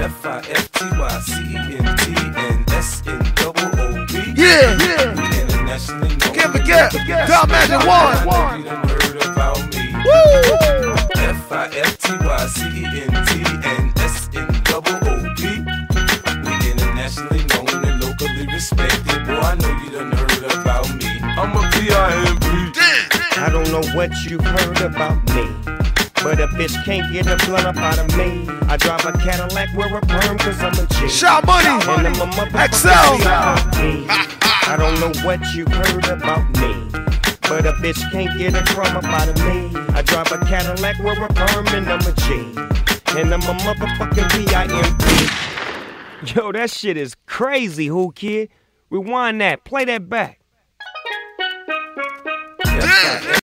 F I F T Y C E N T and S N double O B. Yeah, yeah. Internationally known. Can't forget. Dom Magic One. You done heard about me. Woo! F I F T Y C E N T and S N double O B. We internationally known and locally respected. Boy, I know you done heard about me. I'm a P.I.M.P. I don't know what you've heard about me. But a bitch can't get a blunt up out of me. I drive a Cadillac, wear a perm, cause I'm a G. Shot money. And I'm a motherfucking XL. VIP. I don't know what you heard about me. But a bitch can't get a crumb up out of me. I drive a Cadillac, wear a perm, and I'm a G. And I'm a motherfucking VIP. Yo, that shit is crazy, who kid? Rewind that, play that back.